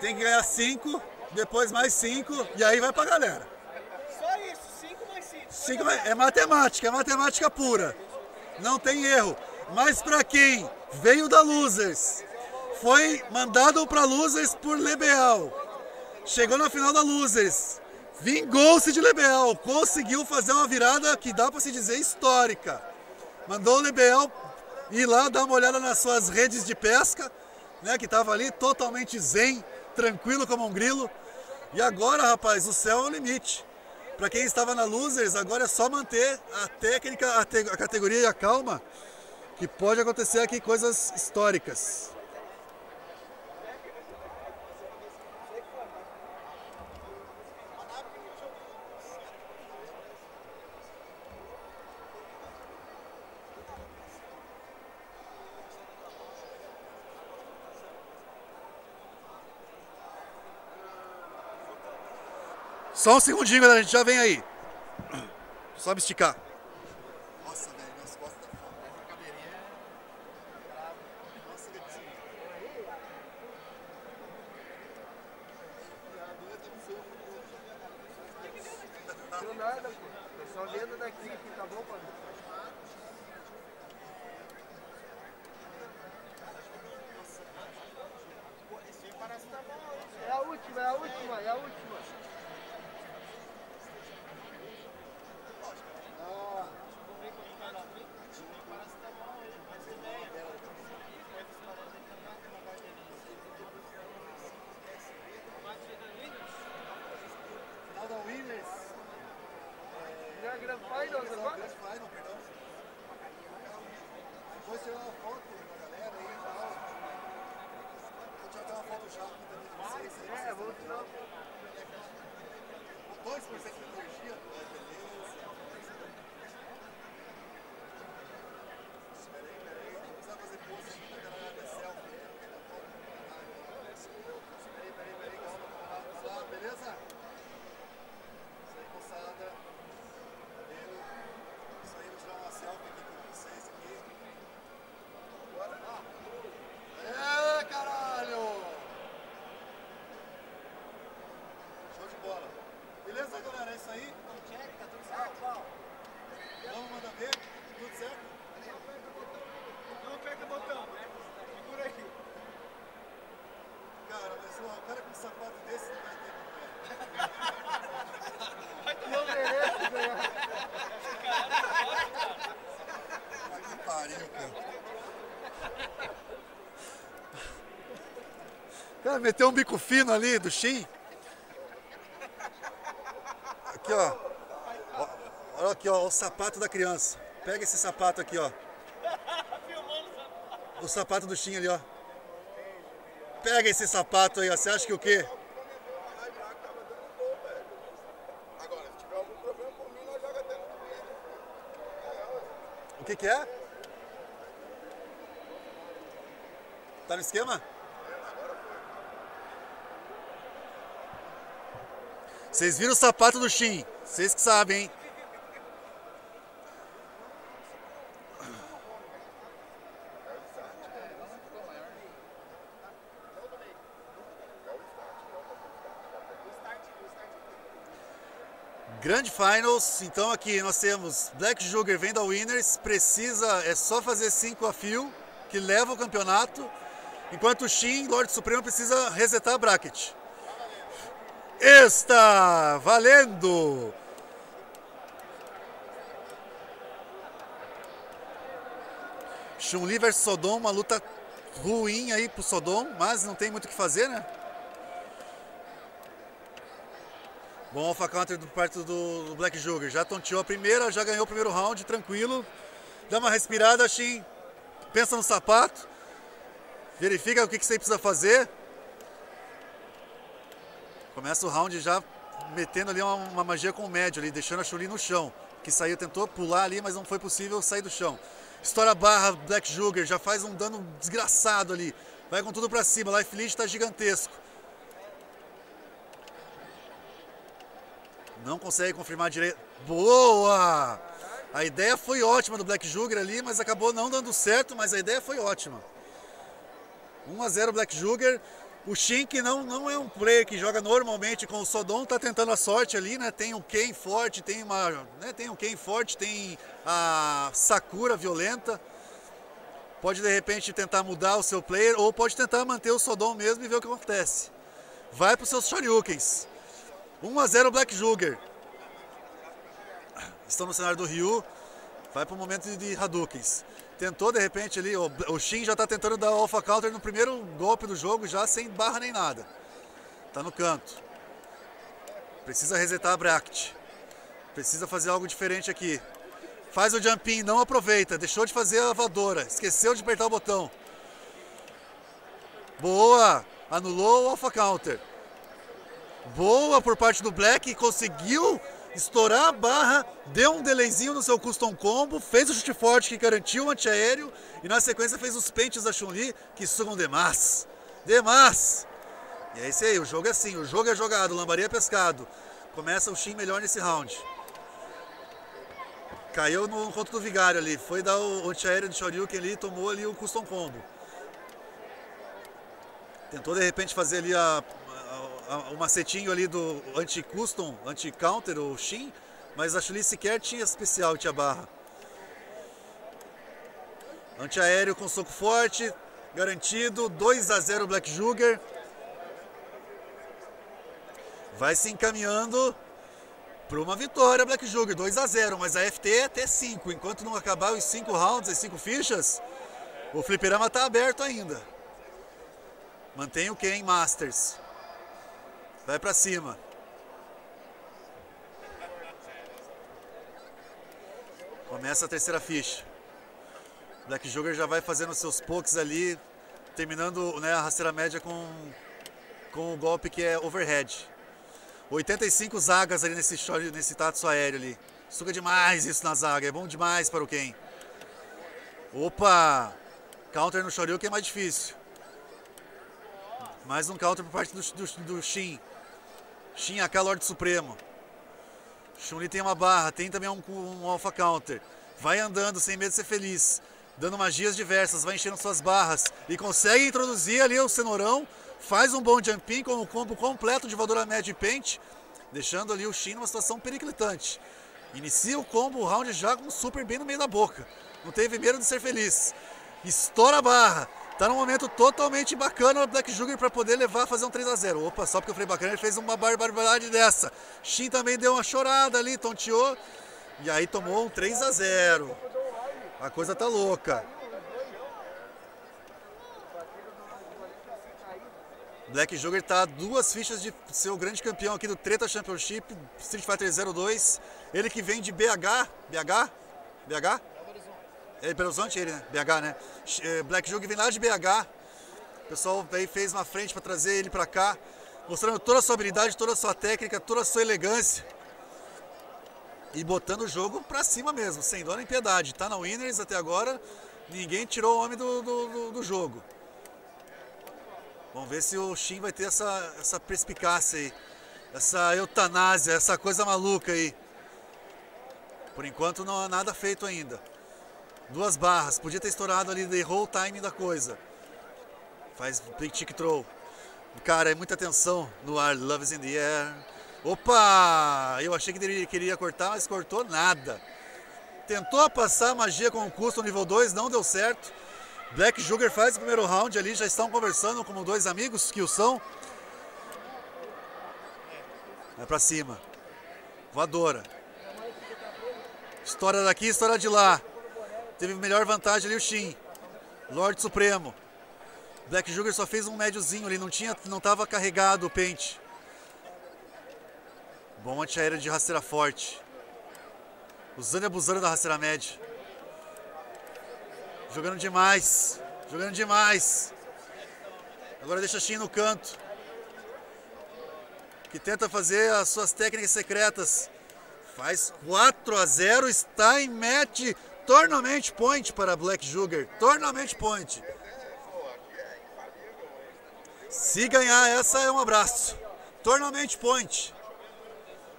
Tem que ganhar 5, depois mais 5, e aí vai pra galera. Só isso, 5 mais 5. É matemática, é matemática pura. Não tem erro. Mas pra quem veio da Losers, foi mandado pra Losers por Lebeal. Chegou na final da Losers, vingou-se de Lebeal, conseguiu fazer uma virada que dá para se dizer histórica. Mandou o Lebel ir lá dar uma olhada nas suas redes de pesca, né, que estava ali totalmente zen, tranquilo como um grilo. E agora, rapaz, o céu é o limite. Para quem estava na Losers, agora é só manter a técnica, a, a categoria e a calma, que pode acontecer aqui coisas históricas. Só um segundinho, galera, a gente já vem aí. Só me esticar. Nossa, velho, minhas costas tá foda. Essa cadeirinha é Nossa, gatinho. Não deu nada, pô. Tô só vendo daqui que tá bom, mano. É a última, é a última, é a última. Ah, Final da Winners. já é Grand Finals agora? Grande final, perdão. Depois tirar uma foto com a galera aí e tal. Vou tirar até uma foto já aqui também de vocês. aí, É, vamos tirar. 2% de energia, né? beleza. Espera aí, espera aí. Não precisa fazer post aqui na galera da selfie. né? Porque tá foto no canal. Espera aí, espera aí, espera aí. Calma, calma, calma, beleza? Isso aí, moçada. Valeu. Isso aí, vou tirar uma selfie aqui com vocês aqui. Bora lá. É, caralho! Show de bola. Beleza, galera? É isso aí? Check, tá tudo certo? Vamos mandar ver? Tudo certo? Não aperta o botão, né? Segura aí. Cara, mas ó, o cara com um sapato desse não vai ter Não merece ganhar. Vai que pariu, cara. Cara, meteu um bico fino ali do Shin. Aqui, ó. Ó, Olha aqui, ó, o sapato da criança. Pega esse sapato aqui, ó. O sapato do Shin ali, ó. Pega esse sapato aí, ó. Você acha que o quê? O que que é? Tá no esquema? Vocês viram o sapato do Shin? Vocês que sabem, hein? Grande Finals, então aqui nós temos Black Sugar vem da Winners, precisa, é só fazer 5 a fio, que leva o campeonato, enquanto o Shin, Lorde Supremo, precisa resetar a bracket. Está valendo! Chun-Li versus Sodom, uma luta ruim aí pro Sodom, mas não tem muito o que fazer, né? Bom alpha counter do parte do Black Sugar. Já tonteou a primeira, já ganhou o primeiro round, tranquilo. Dá uma respirada, Shin. Pensa no sapato. Verifica o que, que você precisa fazer. Começa o round já metendo ali uma, uma magia com o médio ali, deixando a Chun-Li no chão. Que saiu, tentou pular ali, mas não foi possível sair do chão. Estoura a barra, Black Sugar, já faz um dano desgraçado ali. Vai com tudo pra cima, Life Lead tá gigantesco. Não consegue confirmar direito. Boa! A ideia foi ótima do Black Sugar ali, mas acabou não dando certo, mas a ideia foi ótima. 1 a 0 Black Sugar. O Shin, que não, não é um player que joga normalmente com o Sodom, tá tentando a sorte ali, né? Tem um Ken forte, tem uma. Né? Tem um Ken forte, tem a Sakura violenta. Pode de repente tentar mudar o seu player, ou pode tentar manter o Sodom mesmo e ver o que acontece. Vai para os seus Shoryukens. 1 a 0 Black Sugar. Estão no cenário do Ryu. Vai para o momento de Hadoukens. Tentou de repente ali, o, o Shin já está tentando dar Alpha Counter no primeiro golpe do jogo, já sem barra nem nada. Tá no canto. Precisa resetar a Bract. Precisa fazer algo diferente aqui. Faz o jumping, não aproveita. Deixou de fazer a voadora. Esqueceu de apertar o botão. Boa! Anulou o Alpha Counter. Boa por parte do Black, conseguiu estourar a barra, deu um delayzinho no seu custom combo, fez o chute forte que garantiu o antiaéreo e na sequência fez os pentes da Chun-Li que sugam demais. Demais! E é isso aí, o jogo é assim, o jogo é jogado, lambaria é pescado. Começa o Shin melhor nesse round. Caiu no conto do Vigário ali. Foi dar o antiaéreo de Shoryuken ali e tomou ali o custom combo. Tentou de repente fazer ali a, o macetinho ali do anti-custom, anti-counter, o Shin. Mas a Chuli sequer tinha especial, tinha barra. Antiaéreo com soco forte, garantido, 2 a 0 Black Jugger. Vai se encaminhando para uma vitória Black Jugger, 2 a 0, mas a FT é até 5. Enquanto não acabar os 5 rounds, as 5 fichas, o fliperama está aberto ainda. Mantém o Ken Masters. Vai para cima. Começa a terceira ficha. Black Joker já vai fazendo seus pokes ali, terminando né, a rasteira média com, com o golpe que é overhead. 85 zagas ali nesse, nesse Tatsu aéreo ali. Suga demais isso na zaga, é bom demais para o Ken. Opa! Counter no Shoryuken é mais difícil. Mais um counter por parte do, do, do Shin. Shin AK Lord Supremo. Chun-Li tem uma barra, tem também um, um alpha counter. Vai andando sem medo de ser feliz dando magias diversas, vai enchendo suas barras e consegue introduzir ali o cenourão, faz um bom jumping com o combo completo de voadora média e pente, deixando ali o Shin numa situação periclitante. Inicia o combo, o round já com super bem no meio da boca. Não teve medo de ser feliz. Estoura a barra. Tá num momento totalmente bacana o Black Jugger para poder levar fazer um 3 a 0 Opa, só porque eu falei bacana, ele fez uma barbaridade dessa. Shin também deu uma chorada ali, tonteou. E aí tomou um 3 a 0 a coisa tá louca. Black Joker tá a duas fichas de ser o grande campeão aqui do Treta Championship Street Fighter 02. Ele que vem de BH, BH, BH? É Belo Horizonte ele, né? BH, né? É, Black Joker vem lá de BH. O pessoal aí fez uma frente para trazer ele para cá, mostrando toda a sua habilidade, toda a sua técnica, toda a sua elegância e botando o jogo pra cima mesmo, sem dó nem piedade. Tá na Winners até agora, ninguém tirou o homem do, do, do jogo. Vamos ver se o Shin vai ter essa, essa perspicácia aí, essa eutanásia, essa coisa maluca aí. Por enquanto não há nada feito ainda. Duas barras, podia ter estourado ali, errou o timing da coisa. Faz tick throw. Cara, é muita tensão no ar, Love is in the air. Opa! Eu achei que ele queria cortar, mas cortou nada. Tentou passar magia com o custo nível 2, não deu certo. Black Sugar faz o primeiro round ali, já estão conversando como dois amigos que o são. Vai pra cima. Voadora. História daqui, história de lá. Teve melhor vantagem ali o Shin. Lorde Supremo. Black Sugar só fez um médiozinho ali, não tinha, não estava carregado o pente. Bom antiaéreo de rasteira forte. Usando e abusando da rasteira média. Jogando demais. Jogando demais. Agora deixa a Shin no canto. Que tenta fazer as suas técnicas secretas. Faz 4 a 0. Está em match. Tournament point para Black Sugar. Tournament point. Se ganhar essa é um abraço. Tournament point.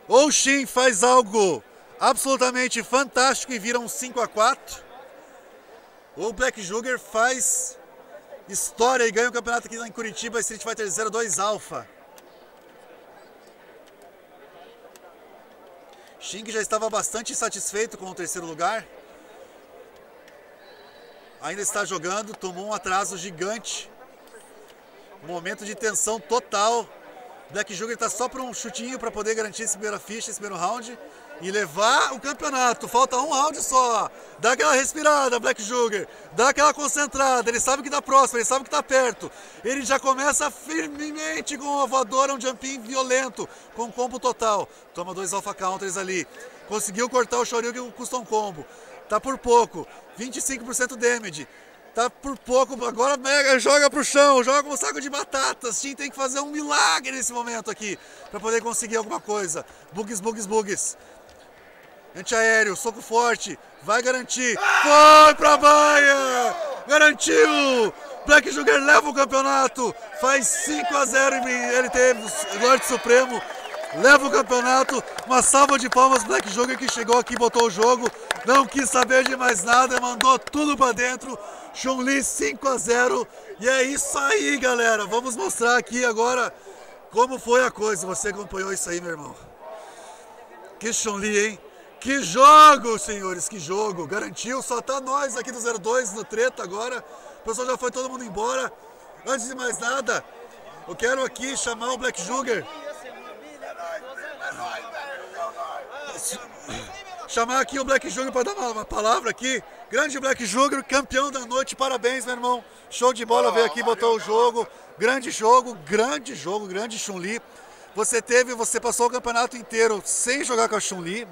Ou Shin faz algo absolutamente fantástico e vira um 5 a 4 ou Black Jugger faz história e ganha o campeonato aqui em Curitiba Street Fighter 02 Alpha. Shin que já estava bastante insatisfeito com o terceiro lugar. Ainda está jogando, tomou um atraso gigante. Momento de tensão total Black Jugger está só para um chutinho para poder garantir esse primeira ficha, esse primeiro round e levar o campeonato. Falta um round só. Dá aquela respirada, Black Jugger. Dá aquela concentrada. Ele sabe que dá próximo, ele sabe que está perto. Ele já começa firmemente com uma voadora, um jumping violento, com combo total. Toma dois alpha counters ali. Conseguiu cortar o Shoryuken com custom combo. Tá por pouco. 25% damage. Tá por pouco, agora Mega joga pro chão, joga um saco de batatas. Shin tem que fazer um milagre nesse momento aqui para poder conseguir alguma coisa. Bugs, bugs, bugs. Antiaéreo, soco forte, vai garantir. Foi pra baia! Garantiu! Black Sugar leva o campeonato, faz 5 a 0 ele teve Lorde Supremo. leva o campeonato. Uma salva de palmas, Black Joker que chegou aqui, botou o jogo, não quis saber de mais nada, mandou tudo pra dentro. Chun-Li 5 a 0 e é isso aí, galera. Vamos mostrar aqui agora como foi a coisa. Você acompanhou isso aí, meu irmão? Que Chun-Li, hein? Que jogo, senhores, que jogo. Garantiu, só tá nós aqui do 02 no treta agora. O pessoal já foi todo mundo embora. Antes de mais nada, eu quero aqui chamar o Black Sugar. Chamar aqui o Black Sugar para dar uma, palavra aqui. Grande Black Sugar, campeão da noite, parabéns, meu irmão. Show de bola, veio aqui, botou o jogo. Grande jogo, grande jogo, grande Chun-Li. Você teve, você passou o campeonato inteiro sem jogar com a Chun-Li.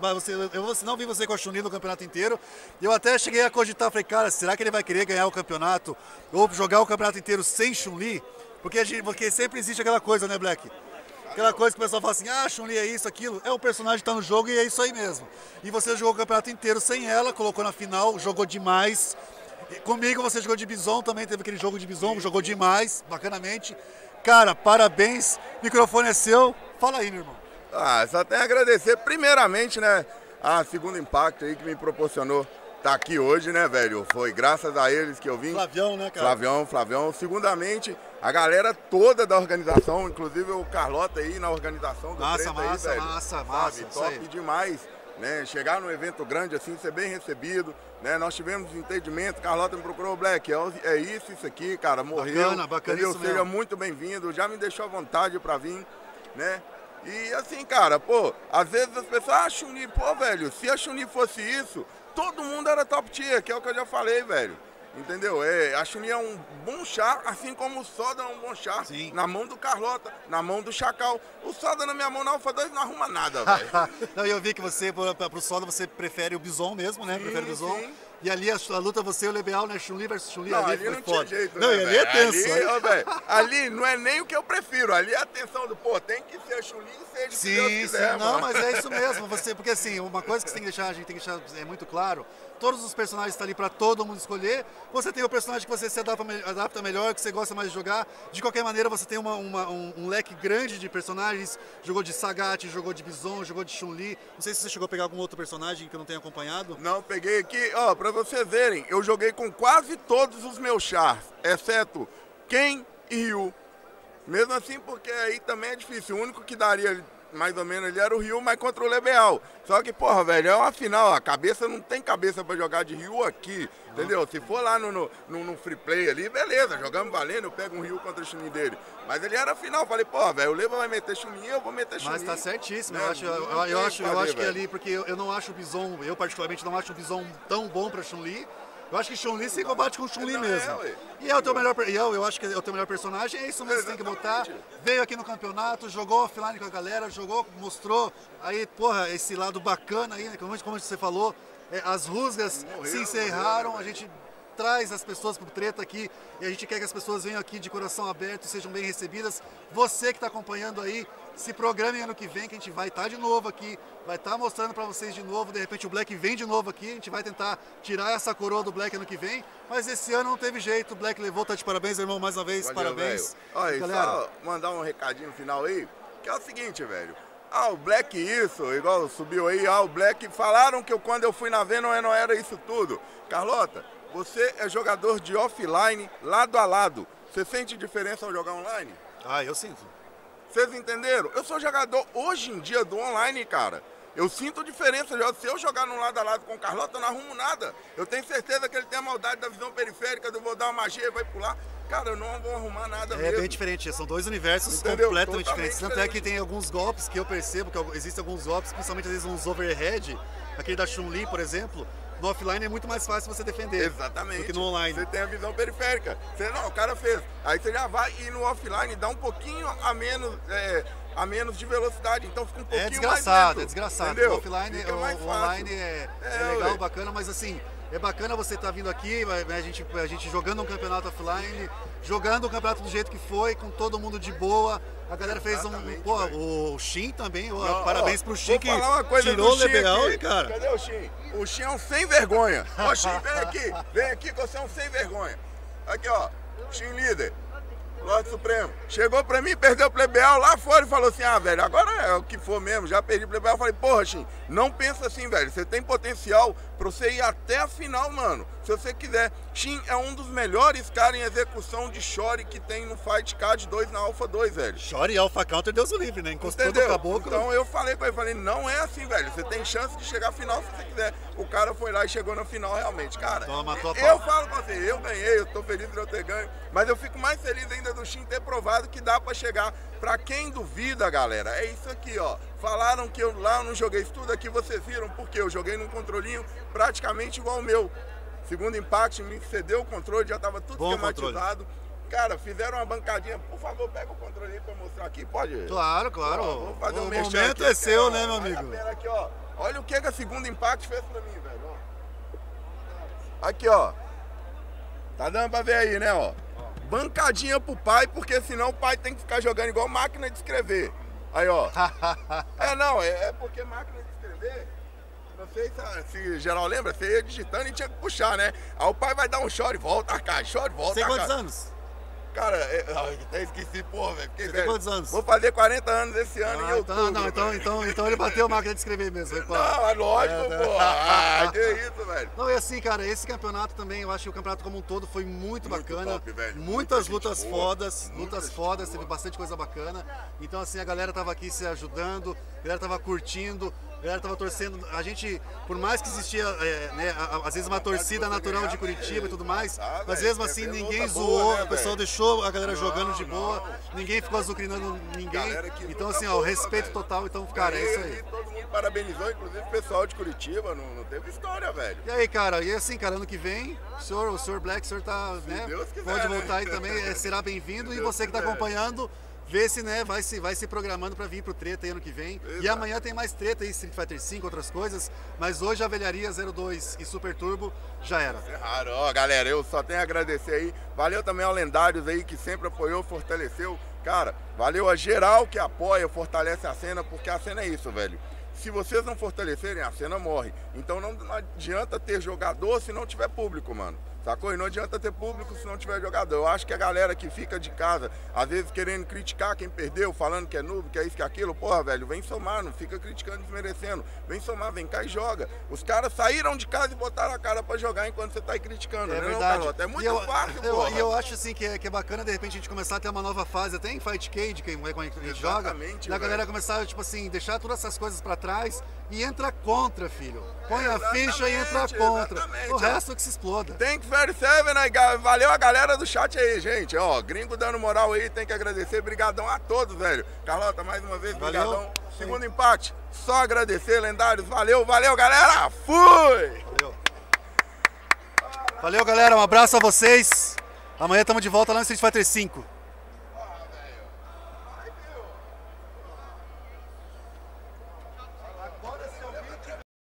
Eu não vi você com a Chun-Li no campeonato inteiro. Eu até cheguei a cogitar, falei, cara, será que ele vai querer ganhar o campeonato ou jogar o campeonato inteiro sem Chun-Li? Porque, porque sempre existe aquela coisa, né, Black? Aquela coisa que o pessoal fala assim, ah, Chun-Li é isso, aquilo. É o personagem que tá no jogo e é isso aí mesmo. E você jogou o campeonato inteiro sem ela, colocou na final, jogou demais. Comigo você jogou de Bison também, teve aquele jogo de Bison, jogou demais, bacanamente. Cara, parabéns, o microfone é seu. Fala aí, meu irmão. Ah, só tenho a agradecer primeiramente, né, a Segundo Impacto aí que me proporcionou estar tá aqui hoje, né, velho? Foi graças a eles que eu vim. Flavião, né, cara? Flavião, Flavião. Segundamente, a galera toda da organização, inclusive o Carlota aí na organização do Massa, massa, aí, massa, massa, Sabe? Top demais, né? Chegar num evento grande assim, ser bem recebido, né? Nós tivemos entendimento, Carlota me procurou, Black, é, é isso, isso aqui, cara, morreu. Bacana, bacana entendeu? Seja muito bem-vindo, já me deixou à vontade para vir, né? E assim, cara, pô, às vezes as pessoas, ah, Chun-Li, pô, velho, se a Chun-Li fosse isso, todo mundo era top tier, que é o que eu já falei, velho. Entendeu? É, a Chun-Li é um bom chá, assim como o Soda é um bom chá. Sim. Na mão do Carlota, na mão do Chacal. O Soda na minha mão na Alfa 2 não arruma nada, velho. não, eu vi que você, pro Soda, você prefere o Bison mesmo, né? Sim, prefere o Bison. sim. E ali a, a luta você e o Lebeal, né? Chun-Li versus Chun-Li Não, ali, ali não foda. tinha jeito, não, né, ali é tenso. Ali, né? ó, ali não é nem o que eu prefiro, ali é a atenção do, pô, tem que ser Chun-Li e seja o que Deus Sim, quiser, sim, não, mas é isso mesmo. Você, porque assim, uma coisa que você tem que deixar, a gente tem que deixar é muito claro, todos os personagens estão ali para todo mundo escolher. Você tem o personagem que você se adapta, adapta melhor, que você gosta mais de jogar. De qualquer maneira, você tem uma- uma- um, um leque grande de personagens. Jogou de Sagat, jogou de Bison, jogou de Chun-Li. Não sei se você chegou a pegar algum outro personagem que eu não tenha acompanhado. Não, peguei aqui, ó, pra vocês verem, eu joguei com quase todos os meus chars, exceto Ken e Ryu. Mesmo assim, porque aí também é difícil. O único que daria mais ou menos ali era o Ryu, mas contra o Lebeal. Só que, porra, velho, é uma final, a cabeça não tem cabeça pra jogar de Ryu aqui, entendeu? Se for lá no, no, no- free play ali, beleza, jogamos valendo, eu pego um Ryu contra o Chunin dele. Mas ele era a final, falei, porra, velho, o Leba vai meter Chunin, eu vou meter Chunin. Mas tá certíssimo, Né? eu acho, eu, eu tem acho, eu fazer, acho que velho. ali, porque eu, eu não acho o Bison, eu particularmente não acho o Bison tão bom pra Chun-Li. Eu acho que Chun-Li se combate com Chun-Li é, mesmo. ué. E é o teu melhor, per- e eu, eu acho que é o teu melhor personagem, é isso mesmo que você tem que botar. Veio aqui no campeonato, jogou offline com a galera, jogou, mostrou aí, porra, esse lado bacana aí, né, como, como você falou, é, as rusgas Morreu, se encerraram, morreu, a gente traz as pessoas pro treta aqui e a gente quer que as pessoas venham aqui de coração aberto e sejam bem recebidas. Você que está acompanhando aí, se programe ano que vem que a gente vai estar de novo aqui, vai estar mostrando para vocês de novo. De repente o Black vem de novo aqui, a gente vai tentar tirar essa coroa do Black ano que vem, mas esse ano não teve jeito. O Black levou, tá de parabéns, irmão, mais uma vez, Valeu, parabéns. Olha, Galera, só mandar um recadinho final aí, que é o seguinte, velho. Ah, o Black isso, igual subiu aí, ah, o Black, falaram que eu, quando eu fui na Venom não era isso tudo. Carlota, você é jogador de offline, lado a lado. Você sente diferença ao jogar online? Ah, eu sinto. Vocês entenderam? Eu sou jogador hoje em dia do online, cara. Eu sinto diferença. Se eu jogar num lado a lado com o Carlota, eu não arrumo nada. Eu tenho certeza que ele tem a maldade da visão periférica, eu vou dar uma magia e vai pular. Cara, eu não vou arrumar nada É mesmo. bem diferente, são dois universos Entendeu? completamente Totalmente diferentes. Tanto é que tem alguns golpes que eu percebo, que existem alguns golpes, principalmente às vezes uns overhead, aquele da Chun-Li, por exemplo, no offline é muito mais fácil você defender. Exatamente. Do que no online. Você tem a visão periférica. Você não, o cara fez. Aí você já vai ir no offline, dá um pouquinho a menos, é, a menos de velocidade. Então fica um pouquinho É mais desgraçado, lento, é desgraçado. Entendeu? O offline, Fica o, mais o online é, é É, legal, ué. bacana, mas assim, é bacana você estar vindo aqui, a gente, a gente jogando um campeonato offline, jogando o campeonato do jeito que foi, com todo mundo de boa. A galera fez um. Pô, o Shin também, ó, Não, parabéns ó, pro Shin que falar uma coisa tirou o Lebeal, aqui. hein, cara. Cadê o Shin? O Shin é um sem vergonha. Ó, Shin, vem aqui. Vem aqui que você é um sem vergonha. Aqui, ó. Shin líder. Lorde Supremo. Chegou pra mim, perdeu o plebel lá fora e falou assim: ah, velho, agora é o que for mesmo, já perdi o plebel. Eu falei, porra, Shin, não pensa assim, velho. Você tem potencial pra você ir até a final, mano. Se você quiser. Shin é um dos melhores caras em execução de Shore que tem no Fight Card 2 na Alpha 2, velho. Chore e Alpha Counter, Deus o livre, né? Encostou Entendeu? do caboclo. Então eu falei com ele, falei, não é assim, velho. Você tem chance de chegar à final se você quiser. O cara foi lá e chegou na final realmente, cara. Toma, eu pau. falo pra você, eu ganhei, eu tô feliz de eu ter ganho, mas eu fico mais feliz ainda do Shin ter provado que dá pra chegar. Pra quem duvida, galera, é isso aqui, ó. Falaram que eu lá não joguei isso tudo aqui, vocês viram, porque eu joguei num controlinho praticamente igual ao meu. Segundo Impact me cedeu o controle, já tava tudo Bom esquematizado. Cara, fizeram uma bancadinha. Por favor, pega o controle aí pra mostrar aqui, pode? Claro, claro. Ó, vamos fazer o um momento aqui, é seu, ó. né, meu amigo? aqui, ó. Olha o que, que a segunda Impact fez pra mim, velho. ó. Aqui, ó. Tá dando pra ver aí, né, ó. Bancadinha pro pai, porque senão o pai tem que ficar jogando igual máquina de escrever. Aí, ó. é, não, é, é porque máquina de escrever. Não sei se, se geral lembra, você ia digitando e tinha que puxar, né? Aí o pai vai dar um chore, volta cá, chore, volta Tem quantos anos? Cara, é, ai, até esqueci, porra, velho. Você quantos anos? Vou fazer 40 anos esse ano em Ah, outubro. então, não, então, então, então ele bateu a máquina de escrever mesmo. foi. Não, é lógico, É, né? porra. Ah, que isso, velho. Não, e assim, cara, esse campeonato também, eu acho que o campeonato como um todo foi muito, Muito bacana. top, velho. Muitas Muita lutas boa. fodas, lutas fodas, boa. teve bastante coisa bacana. Então, assim, a galera tava aqui se ajudando, a galera tava curtindo, a galera tava torcendo. A gente, por mais que existia, é, né, às vezes uma torcida natural de Curitiba e tudo mais, Ah, mas mesmo quer assim ninguém zoou, né, o pessoal deixou a galera jogando de boa, ninguém ficou azucrinando ninguém. Então, assim, ó, o respeito total. Então, cara, é isso aí. Todo mundo parabenizou, inclusive o pessoal de Curitiba, não, não teve história, velho. E aí, cara, e assim, cara, ano que vem, o senhor, o senhor Black, o senhor tá, né? Pode né? voltar aí também, é, será bem-vindo. E você que tá acompanhando, vê se, né, vai se, vai se programando pra vir pro treta aí ano que vem. E Exato. amanhã tem mais treta aí, Street Fighter 5, outras coisas. Mas hoje a velharia 02 e Super Turbo já era. Erraram, ó, galera, eu só tenho a agradecer aí. Valeu também ao Lendários aí que sempre apoiou, fortaleceu. Cara, valeu a geral que apoia, fortalece a cena, porque a cena é isso, velho. Se vocês não fortalecerem, a cena morre. Então não adianta ter jogador se não tiver público, mano. Sacou? E não adianta ter público se não tiver jogador. Eu acho que a galera que fica de casa, às vezes querendo criticar quem perdeu, falando que é noob, que é isso, que é aquilo, porra, velho, vem somar, não fica criticando, desmerecendo. Vem somar, vem cá e joga. Os caras saíram de casa e botaram a cara pra jogar enquanto você tá aí criticando, É né, não, verdade. Carlota? É muito e eu, fácil, eu, porra. E eu acho assim que é, que é bacana de repente a gente começar a ter uma nova fase, até em Fight Cage, que é quando a gente joga, Exatamente, a galera começar, tipo assim, deixar todas essas coisas pra trás e entra contra, filho. Põe a ficha e entra contra. exatamente, O resto é que se exploda. Thank you very seven, aí, ga- valeu a galera do chat aí, gente. Ó, gringo dando moral aí, tem que agradecer. Brigadão a todos, velho. Carlota, mais uma vez, Valeu. brigadão. Segundo empate, só agradecer, lendários. Valeu, valeu, galera. Fui! Valeu. Valeu, galera. Um abraço a vocês. Amanhã estamos de volta lá no Street Fighter 5.